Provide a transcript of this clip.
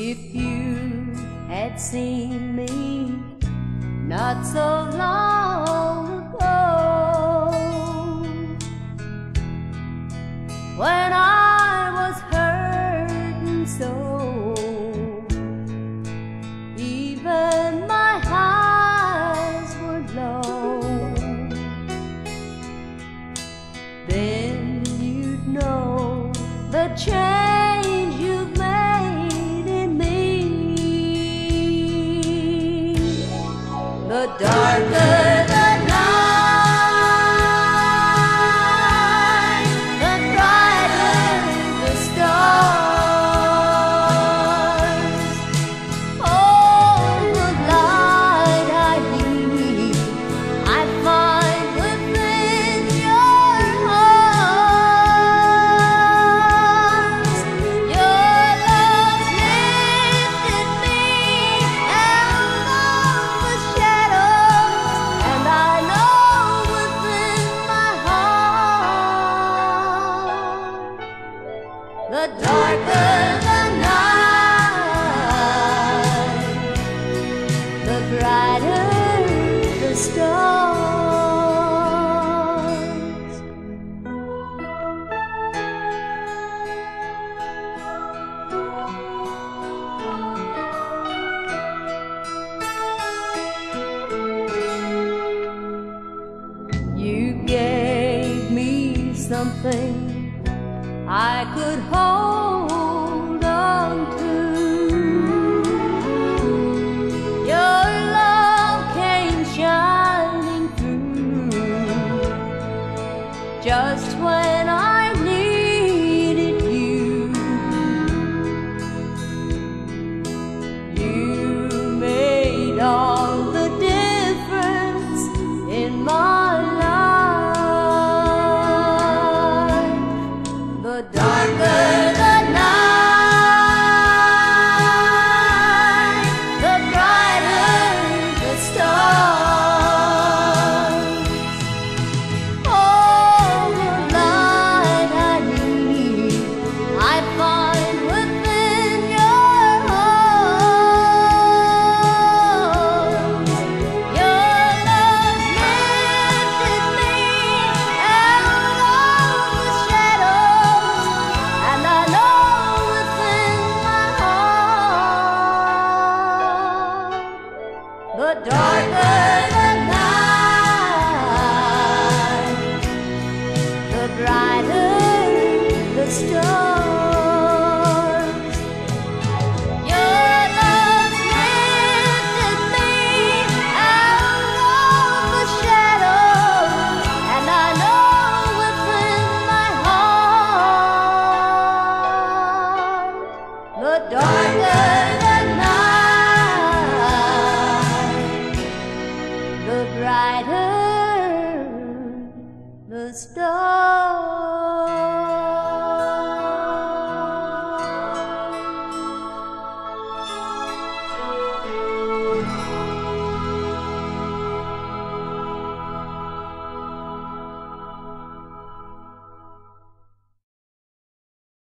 If you had seen me not so long You gave me something I could hold on to. Your love came shining through just when. brighter the stars.